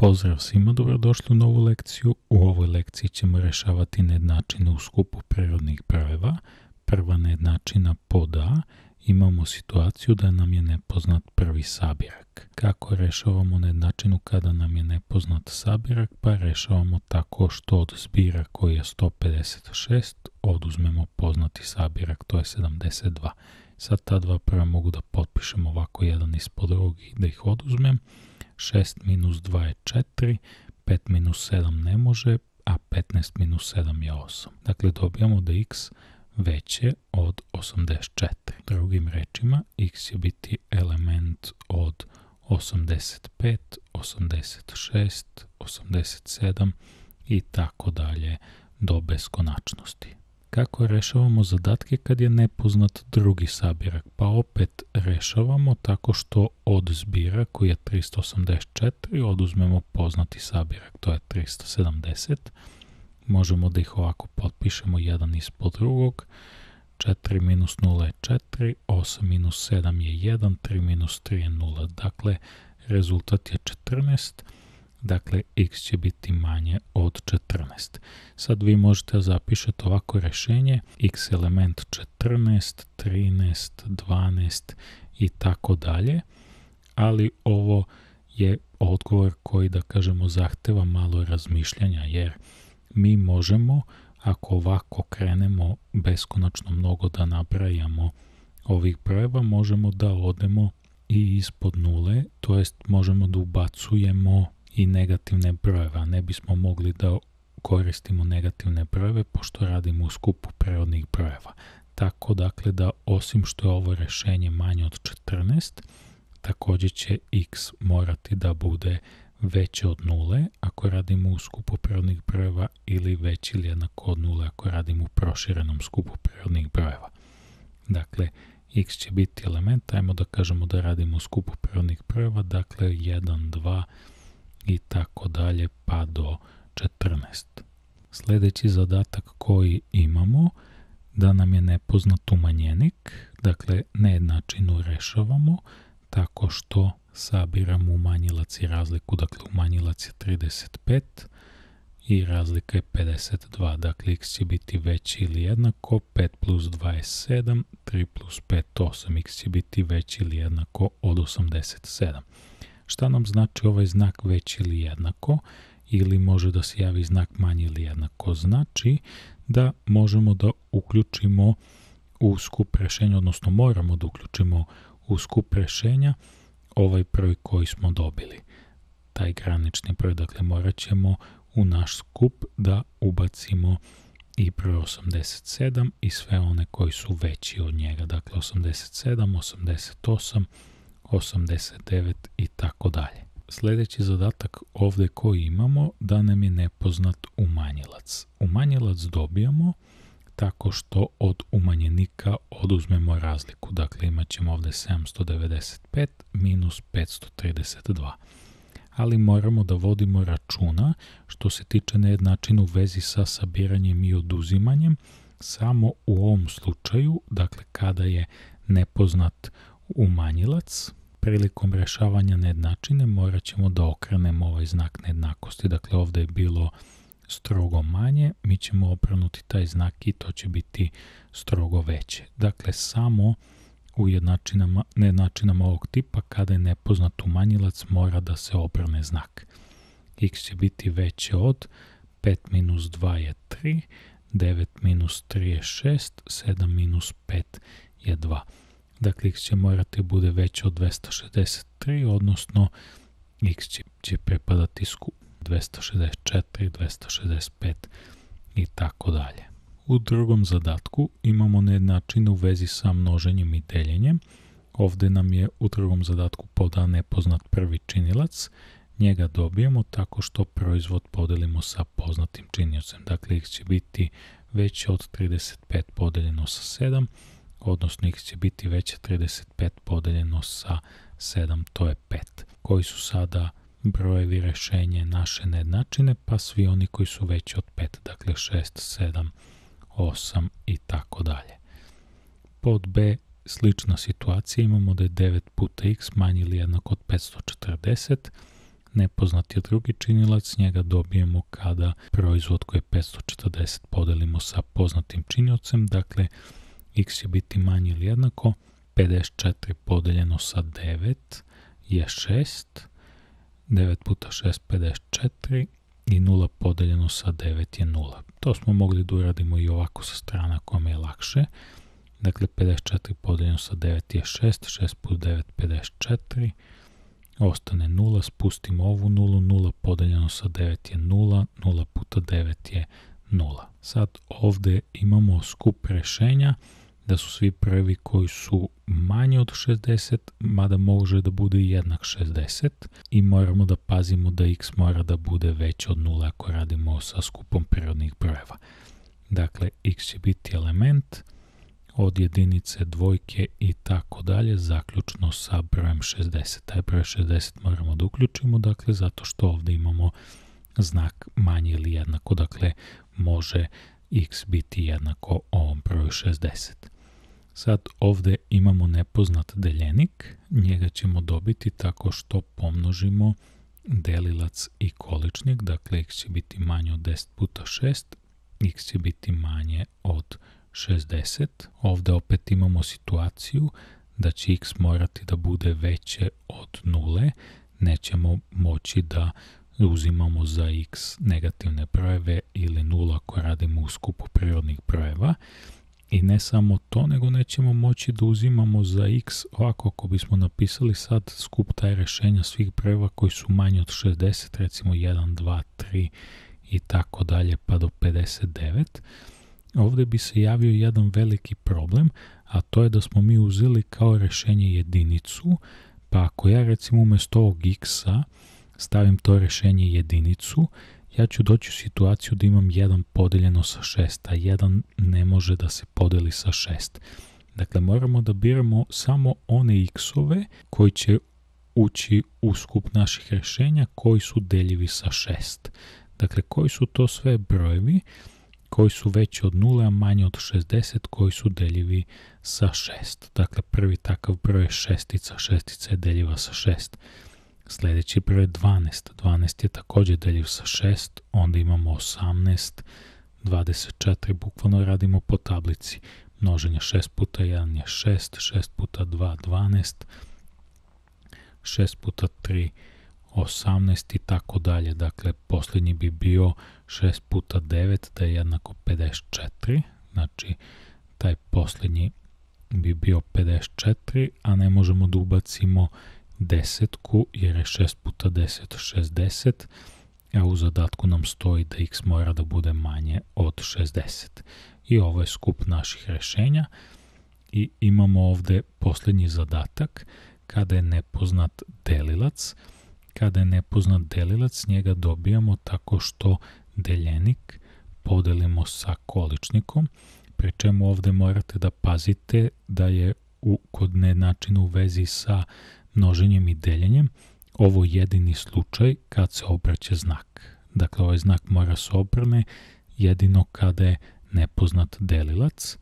Pozdrav svima, dobrodošli u novu lekciju. U ovoj lekciji ćemo rešavati nejednačine u skupu prirodnih brojeva. Prva nejednačina pod A imamo situaciju da nam je nepoznat prvi sabirak. Kako rešavamo nejednačinu kada nam je nepoznat sabirak? Pa rešavamo tako što od zbira koji je 156 oduzmemo poznati sabirak, to je 72. Sad ta dva prva mogu da potpišem ovako jedan ispod drugog i da ih oduzmem. 6 minus 2 je 4, 5 minus 7 ne može, a 15 minus 7 je 8. Dakle, dobijamo da x veće od 84. Drugim rečima, x će biti element od 85, 86, 87 i tako dalje do beskonačnosti. Kako rešavamo zadatke kad je nepoznat drugi sabirak? Pa opet rešavamo tako što od zbira koji je 384 oduzmemo poznati sabirak, to je 370. Možemo da ih ovako potpišemo jedan ispod drugog. 4 minus 0 je 4, 8 minus 7 je 1, 3 minus 3 je 0. Dakle, rezultat je 14 dakle x će biti manje od 14. Sad vi možete da ovako rešenje, x element 14, 13, 12 i tako dalje, ali ovo je odgovor koji, da kažemo, zahteva malo razmišljanja, jer mi možemo, ako ovako krenemo beskonačno mnogo da nabrajamo ovih brojeva, možemo da odemo i ispod nule, to jest možemo da ubacujemo i negativne brojeve, a ne bismo mogli da koristimo negativne brojeve pošto radimo u skupu prerodnih brojeva. Tako dakle da osim što je ovo rešenje manje od 14, takođe će x morati da bude veće od nule ako radimo u skupu prirodnih brojeva ili veći ili jednako od nule ako radimo u proširenom skupu prirodnih brojeva. Dakle, x će biti element, ajmo da kažemo da radimo u skupu prirodnih brojeva, dakle 1, 2, i tako dalje pa do 14. Sljedeći zadatak koji imamo da nam je nepoznat umanjenik, dakle nejednačinu rešavamo tako što sabiramo umanjilac i razliku, dakle umanjilac je 35 i razlika je 52, dakle x će biti veći ili jednako, 5 plus 2 je 7, 3 plus 5 8, x će biti veći ili jednako od 87. Šta nam znači ovaj znak veći ili jednako ili može da se javi znak manji ili jednako? Znači da možemo da uključimo u skup rešenja, odnosno moramo da uključimo u skup rešenja ovaj broj koji smo dobili. Taj granični broj, dakle morat ćemo u naš skup da ubacimo i broj 87 i sve one koji su veći od njega, dakle 87, 88, 89 i tako dalje. Sljedeći zadatak ovde koji imamo da nam je nepoznat umanjilac. Umanjilac dobijamo tako što od umanjenika oduzmemo razliku. Dakle, imat ćemo ovde 795 minus 532. Ali moramo da vodimo računa što se tiče nejednačina u vezi sa sabiranjem i oduzimanjem, samo u ovom slučaju, dakle kada je nepoznat umanjilac, prilikom rešavanja nejednačine morat ćemo da okrenemo ovaj znak nejednakosti. Dakle, ovde je bilo strogo manje, mi ćemo obrnuti taj znak i to će biti strogo veće. Dakle, samo u jednačinama, nejednačinama ovog tipa, kada je nepoznat umanjilac, mora da se obrne znak. x će biti veće od 5 minus 2 je 3, 9 minus 3 je 6, 7 minus 5 je 2 dakle x će morati bude veće od 263, odnosno x će, će prepadati skup 264, 265 i tako dalje. U drugom zadatku imamo nejednačine u vezi sa množenjem i deljenjem. Ovde nam je u drugom zadatku podan nepoznat prvi činilac, njega dobijemo tako što proizvod podelimo sa poznatim činiocem. Dakle, x će biti veće od 35 podeljeno sa 7, odnosno x će biti veće 35 podeljeno sa 7, to je 5. Koji su sada brojevi rešenje naše nejednačine, pa svi oni koji su veći od 5, dakle 6, 7, 8 i tako dalje. Pod B slična situacija, imamo da je 9 puta x manji ili jednak od 540, Nepoznat je drugi činilac, njega dobijemo kada proizvod koji je 540 podelimo sa poznatim činiocem, dakle x će biti manje ili jednako 54 podeljeno sa 9 je 6, 9 puta 6 54 i 0 podeljeno sa 9 je 0. To smo mogli da uradimo i ovako sa strana kome je lakše. Dakle, 54 podeljeno sa 9 je 6, 6 puta 9 54, ostane 0, spustimo ovu 0, 0 podeljeno sa 9 je 0, 0 puta 9 je 0. Sad ovde imamo skup rešenja, da su svi prvi koji su manje od 60, mada može da bude jednak 60 i moramo da pazimo da x mora da bude veće od 0 ako radimo sa skupom prirodnih brojeva. Dakle, x će biti element od jedinice, dvojke i tako dalje, zaključno sa brojem 60. Taj broj 60 moramo da uključimo, dakle, zato što ovde imamo znak manje ili jednako, dakle, može x biti jednako ovom broju 60. Sad ovde imamo nepoznat deljenik, njega ćemo dobiti tako što pomnožimo delilac i količnik, dakle x će biti manje od 10 puta 6, x će biti manje od 60. Ovde opet imamo situaciju da će x morati da bude veće od nule, nećemo moći da uzimamo za x negativne brojeve ili nula ako radimo u skupu prirodnih brojeva. I ne samo to, nego nećemo moći da uzimamo za x, ovako ako bismo napisali sad skup taj rešenja svih brojeva koji su manji od 60, recimo 1, 2, 3 i tako dalje pa do 59, ovde bi se javio jedan veliki problem, a to je da smo mi uzeli kao rešenje jedinicu, pa ako ja recimo umesto ovog x-a stavim to rešenje jedinicu, ja ću doći u situaciju da imam 1 podeljeno sa 6, a 1 ne može da se podeli sa 6. Dakle, moramo da biramo samo one x-ove koji će ući u skup naših rešenja koji su deljivi sa 6. Dakle, koji su to sve brojevi koji su veći od 0, a manje od 60, koji su deljivi sa 6. Dakle, prvi takav broj je šestica, šestica je deljiva sa 6. Sledeći broj je 12. 12 je takođe deljiv sa 6, onda imamo 18, 24, bukvalno radimo po tablici. Množenje 6 puta 1 je 6, 6 puta 2 12, 6 puta 3 18 i tako dalje. Dakle, posljednji bi bio 6 puta 9 da je jednako 54, znači taj posljednji bi bio 54, a ne možemo da ubacimo desetku, jer je 6 puta 10 60, a u zadatku nam stoji da x mora da bude manje od 60. I ovo je skup naših rešenja i imamo ovde poslednji zadatak kada je nepoznat delilac. Kada je nepoznat delilac, njega dobijamo tako što deljenik podelimo sa količnikom, pri čemu ovde morate da pazite da je u, kod nejednačina u vezi sa množenjem i deljenjem, ovo jedini slučaj kad se obraća znak. Dakle, ovaj znak mora se obrne jedino kada je nepoznat delilac.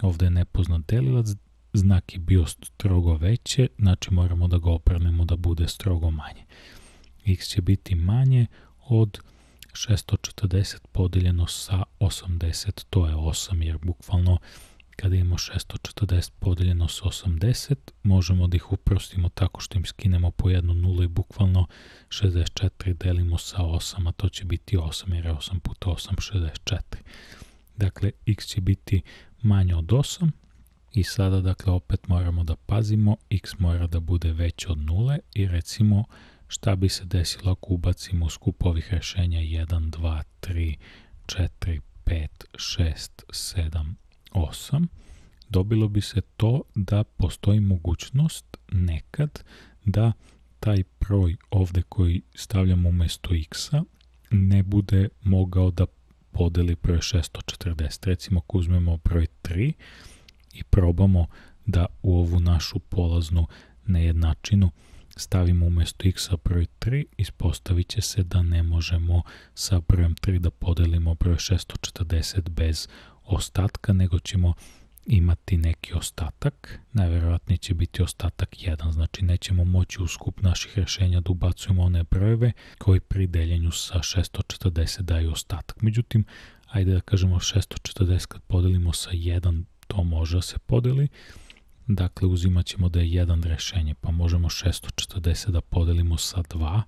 Ovde je nepoznat delilac, znak je bio strogo veće, znači moramo da ga obrnemo da bude strogo manje. x će biti manje od 640 podeljeno sa 80, to je 8, jer bukvalno kada imamo 640 podeljeno sa 80, možemo da ih uprostimo tako što im skinemo po jednu nulu i bukvalno 64 delimo sa 8, a to će biti 8 jer je 8 puta 8 64. Dakle, x će biti manje od 8 i sada dakle opet moramo da pazimo, x mora da bude veće od 0 i recimo šta bi se desilo ako ubacimo u skup ovih rešenja 1, 2, 3, 4, 5, 6, 7, 8, dobilo bi se to da postoji mogućnost nekad da taj broj ovde koji stavljamo umesto x-a ne bude mogao da podeli broj 640. Recimo ako uzmemo broj 3 i probamo da u ovu našu polaznu nejednačinu stavimo umesto x-a broj 3, ispostavit će se da ne možemo sa brojem 3 da podelimo broj 640 bez ostatka, nego ćemo imati neki ostatak, najverovatnije će biti ostatak 1, znači nećemo moći u skup naših rešenja da ubacujemo one brojeve koji pri deljenju sa 640 daju ostatak. Međutim, ajde da kažemo 640 kad podelimo sa 1, to može da se podeli, dakle uzimat ćemo da je jedan rešenje, pa možemo 640 da podelimo sa 2,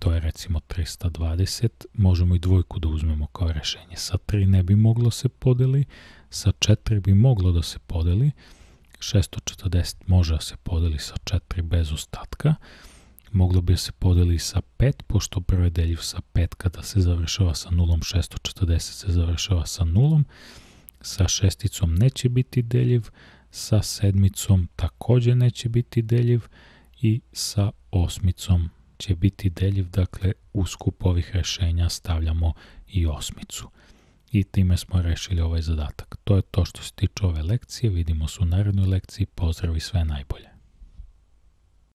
to je recimo 320, možemo i dvojku da uzmemo kao rešenje. Sa 3 ne bi moglo se podeli, sa 4 bi moglo da se podeli, 640 može da se podeli sa 4 bez ostatka, moglo bi da se podeli sa 5, pošto prvo je deljiv sa 5 kada se završava sa nulom, 640 se završava sa nulom, sa šesticom neće biti deljiv, sa sedmicom takođe neće biti deljiv i sa osmicom će biti deljiv, dakle u skup ovih rešenja stavljamo i osmicu. I time smo rešili ovaj zadatak. To je to što se tiče ove lekcije, vidimo se u narednoj lekciji, pozdrav i sve najbolje.